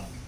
um,